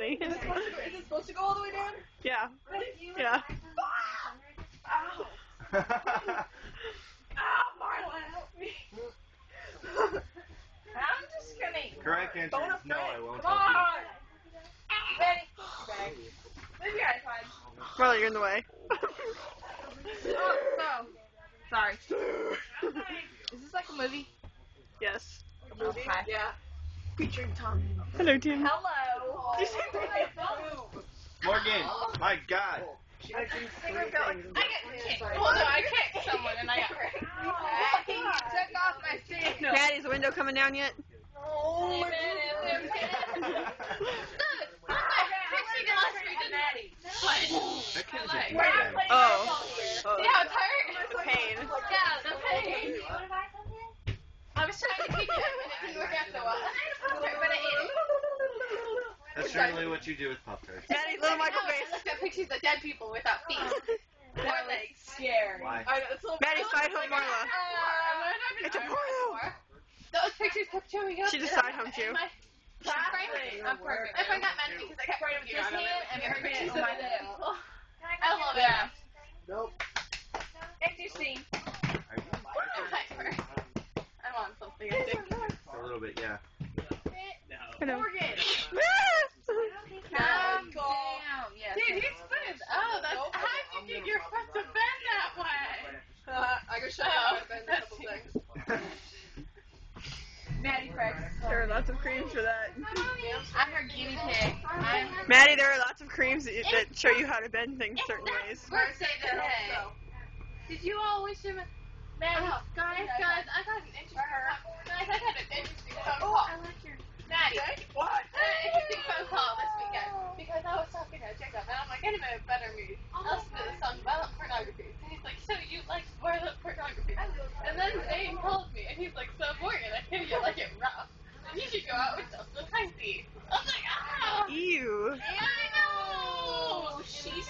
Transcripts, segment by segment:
funny. Is it supposed to go, is it supposed to go all the way down? Yeah. Yeah. Ow! Ow, Marla, help me. I'm just gonna. Correct answer is no. I won't Come help on. Ready? Okay. Move your iPod. Marla, you're in the way. Oh, so. Sorry. Is this like a movie? yes. A movie? Okay. Yeah. Featuring Tom. Hello, Tim. Hello. Did you say you. Morgan, my God. She mentioned three I got kicked. Well, no, I kicked someone and I got hurt. He took off my sandal. Maddie, is the window coming down yet? Oh, That kid's a Where dickhead. Oh. oh. See how it's hurt? The pain. Yeah, the pain. I was trying to kick it, and it didn't work out so well. But I ate it. That's generally what you do with Pop Tarts. Maddie, little Michael I face. looked at pictures of dead people without feet. That was scary. Why? I know, it's a Maddie, side home Marla. Uh, It's a porno. Those pictures kept showing up. She just and side humped you. my- I'm perfect. I find that mad because I kept writing this hand and every pictures of my leg. I love it. Nope. Interesting. I'm on something, I think. A little bit, yeah. Hello. Morgan. Ah! Calm down. Yes. Dude, he's spinning. Oh, that's how did you get your foot to bend that way? Uh, I can show you how to bend a couple things. Maddie Craig. There are lots of creams for that. I'm her guinea pig. I'm Maddie, there are lots of creams that, that show you how to bend things certain ways. birthday today. Did you all wish him a Maddie, guys, guys, I got an interesting guys, I got an interesting phone call. Maddie, What? I got an interesting phone call this weekend because I was talking to Jacob and I'm like, get him in a better mood. I'll listen to the song Violent Pornography. And he's like, so you like violent pornography? And then Zane called me and he's like, so Morgan, I hear you like it rough. And you should go out with Justin Heisey. I was like, ah! Ew. I know! She's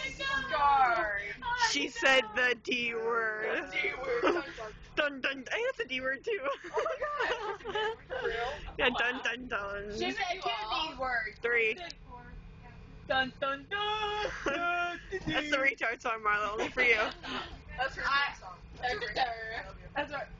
scarred. She said the D word. D word. Dun dun. Hey, that's a D word too. yeah, dun dun dun. She said two D words. Three. Dun dun dun. That's the retard song, Marla. Only for you. That's her I- song. That's right. You talk about